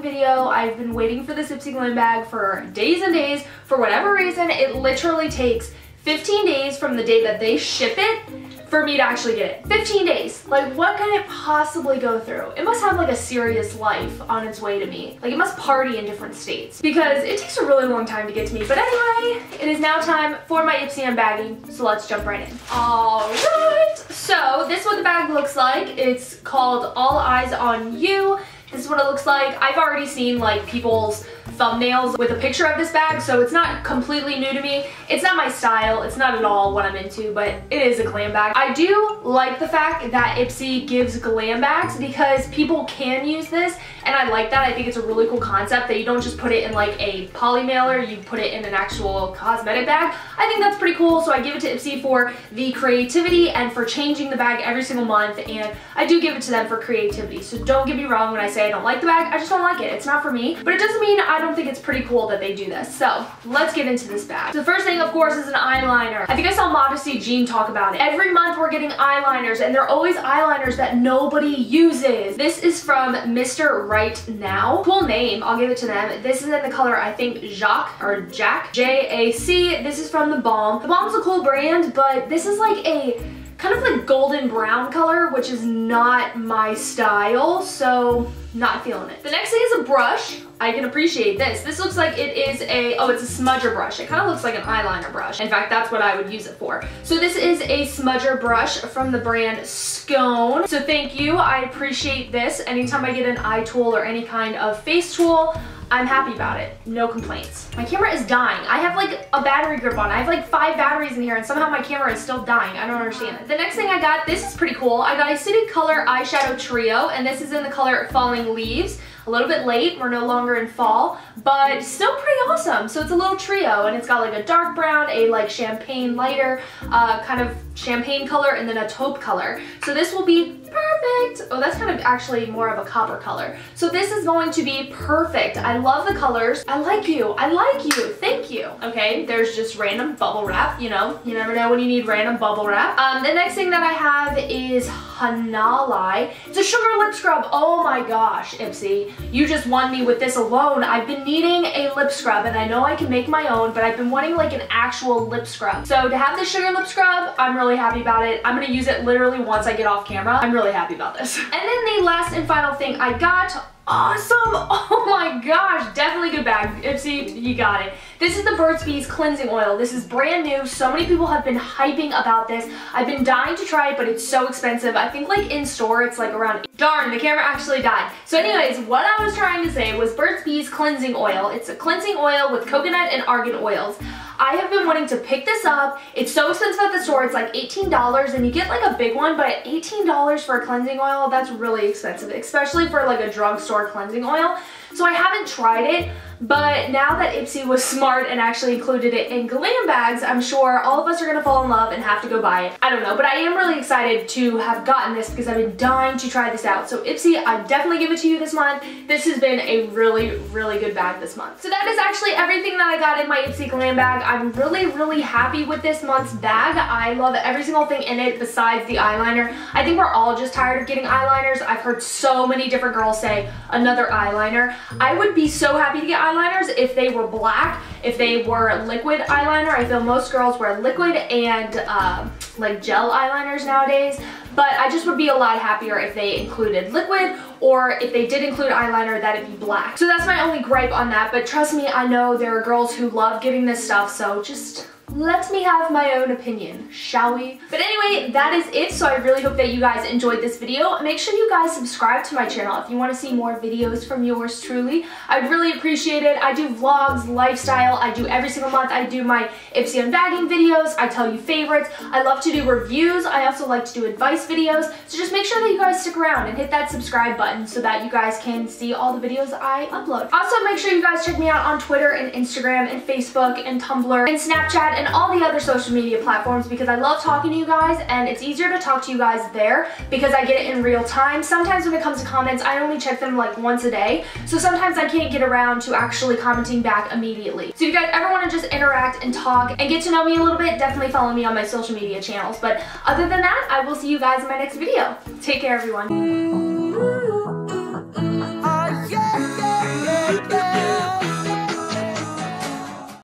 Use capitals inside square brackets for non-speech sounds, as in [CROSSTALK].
video. I've been waiting for this Ipsy Glam bag for days and days. For whatever reason, it literally takes 15 days from the day that they ship it for me to actually get it. 15 days. Like what can it possibly go through? It must have like a serious life on its way to me. Like it must party in different states because it takes a really long time to get to me. But anyway, it is now time for my Ipsy unbagging. So let's jump right in. All right. So this is what the bag looks like. It's called All Eyes on You. This is what it looks like. I've already seen like people's thumbnails with a picture of this bag, so it's not completely new to me. It's not my style, it's not at all what I'm into, but it is a glam bag. I do like the fact that Ipsy gives glam bags because people can use this, and I like that. I think it's a really cool concept that you don't just put it in like a poly mailer, you put it in an actual cosmetic bag. I think that's pretty cool, so I give it to Ipsy for the creativity and for changing the bag every single month, and I do give it to them for creativity. So don't get me wrong when I say I don't like the bag, I just don't like it. It's not for me, but it doesn't mean I don't think it's pretty cool that they do this. So let's get into this bag. So the first thing, of course, is an eyeliner. I think I saw Modesty Jean talk about it. Every month we're getting eyeliners, and they're always eyeliners that nobody uses. This is from Mr. Write Now. Cool name, I'll give it to them. This is in the color, I think, Jacques, or Jack, J-A-C. This is from The Balm. The Balm's a cool brand, but this is like a kind of like golden brown color, which is not my style, so not feeling it. The next thing is a brush. I can appreciate this. This looks like it is a, oh, it's a smudger brush. It kind of looks like an eyeliner brush. In fact, that's what I would use it for. So this is a smudger brush from the brand Skone. So thank you, I appreciate this. Anytime I get an eye tool or any kind of face tool, I'm happy about it. No complaints. My camera is dying. I have like a battery grip on. I have like five batteries in here and somehow my camera is still dying. I don't understand it. The next thing I got, this is pretty cool. I got a City Color eyeshadow trio and this is in the color Falling Leaves a little bit late. We're no longer in fall, but still pretty awesome. So it's a little trio and it's got like a dark brown, a like champagne lighter, uh, kind of champagne color, and then a taupe color. So this will be perfect. Oh, that's kind of actually more of a copper color. So this is going to be perfect. I love the colors. I like you. I like you. Thank you. Okay, there's just random bubble wrap, you know. You never know when you need random bubble wrap. Um, the next thing that I have is Hanalei. It's a sugar lip scrub. Oh my gosh, Ipsy. You just won me with this alone. I've been needing a lip scrub and I know I can make my own, but I've been wanting like an actual lip scrub. So to have this sugar lip scrub, I'm really happy about it. I'm gonna use it literally once I get off camera. I'm really happy about this. [LAUGHS] And then the last and final thing I got awesome. [LAUGHS] Oh my gosh, definitely good bag. Ipsy, you got it. This is the Burt's Bees cleansing oil. This is brand new. So many people have been hyping about this. I've been dying to try it, but it's so expensive. I think like in store, it's like around, darn, the camera actually died. So anyways, what I was trying to say was Burt's Bees cleansing oil. It's a cleansing oil with coconut and argan oils. I have been wanting to pick this up. It's so expensive at the store. It's like $18 and you get like a big one, but $18 for a cleansing oil, that's really expensive, especially for like a drugstore cleansing oil. So I haven't tried it, but now that Ipsy was smart and actually included it in glam bags, I'm sure all of us are gonna fall in love and have to go buy it. I don't know, but I am really excited to have gotten this because I've been dying to try this out. So Ipsy, I definitely give it to you this month. This has been a really, really good bag this month. So that is actually everything that I got in my Ipsy glam bag. I'm really, really happy with this month's bag. I love every single thing in it besides the eyeliner. I think we're all just tired of getting eyeliners. I've heard so many different girls say another eyeliner. I would be so happy to get eyeliners if they were black, if they were liquid eyeliner. I feel most girls wear liquid and uh, like gel eyeliners nowadays, but I just would be a lot happier if they included liquid or if they did include eyeliner that it be black. So that's my only gripe on that, but trust me, I know there are girls who love getting this stuff, so just let me have my own opinion, shall we? But anyway, that is it. So I really hope that you guys enjoyed this video. Make sure you guys subscribe to my channel if you want to see more videos from yours truly. I'd really appreciate it. I do vlogs, lifestyle. I do every single month. I do my Ipsy unbagging videos. I tell you favorites. I love to do reviews. I also like to do advice videos. So just make sure that you guys stick around and hit that subscribe button so that you guys can see all the videos I upload. Also, make sure you guys check me out on Twitter and Instagram and Facebook and Tumblr and Snapchat and all the other social media platforms because I love talking to you guys and it's easier to talk to you guys there because I get it in real time. Sometimes when it comes to comments, I only check them like once a day. So sometimes I can't get around to actually commenting back immediately. So if you guys ever want to just interact and talk and get to know me a little bit, definitely follow me on my social media channels. But other than that, I will see you guys in my next video. Take care, everyone.